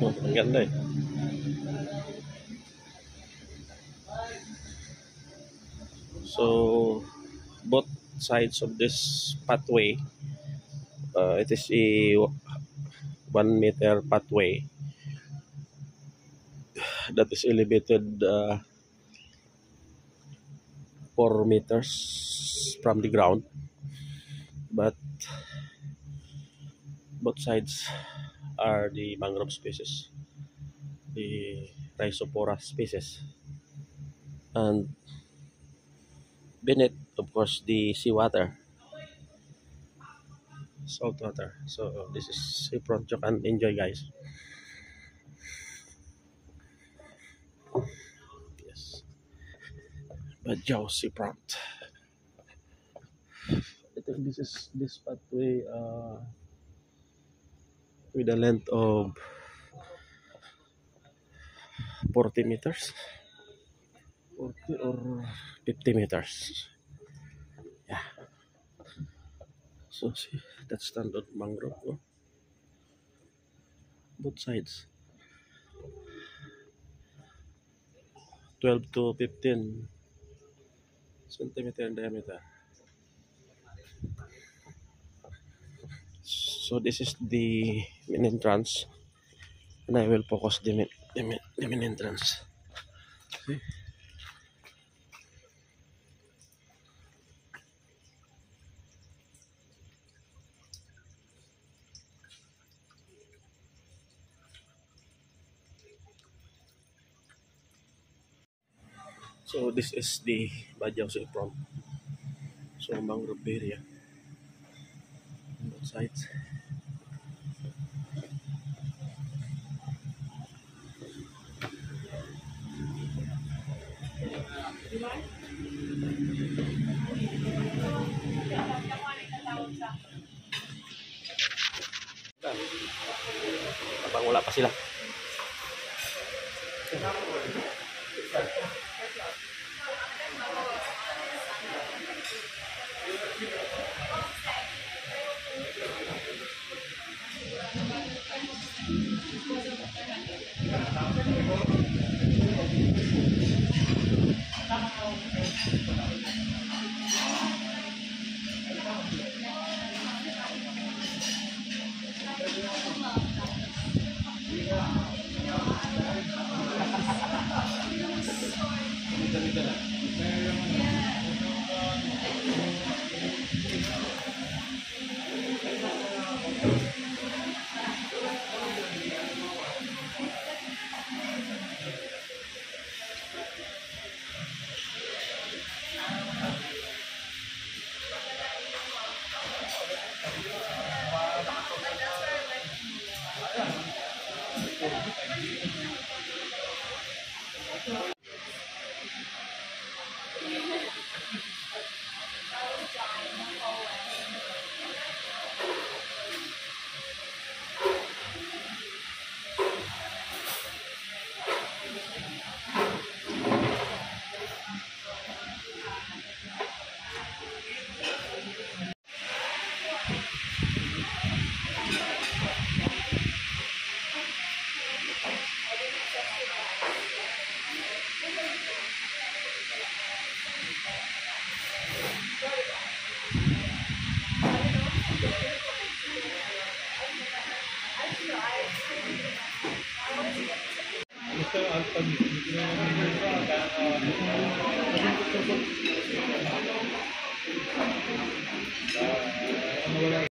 Oh, ang ganda eh. So, both sides of this pathway, uh, it is a one meter pathway that is elevated uh, four meters from the ground, but both sides are the mangrove species, the Rhizophora species, and beneath, of course, the seawater, salt water. So this is a front you can enjoy, guys. Yes, Badjao Seafront. I think this is this pathway. Uh, with a length of 40 meters. 40 or 50 meters. Yeah. So see that's standard mangrove no? both sides. 12 to 15 centimeter in diameter so this is the main entrance and I will focus the main, the main, the main entrance? So this is the Badjao Seafront. So mangrove area both sides. Habang wala pa sila. Dari. 啊！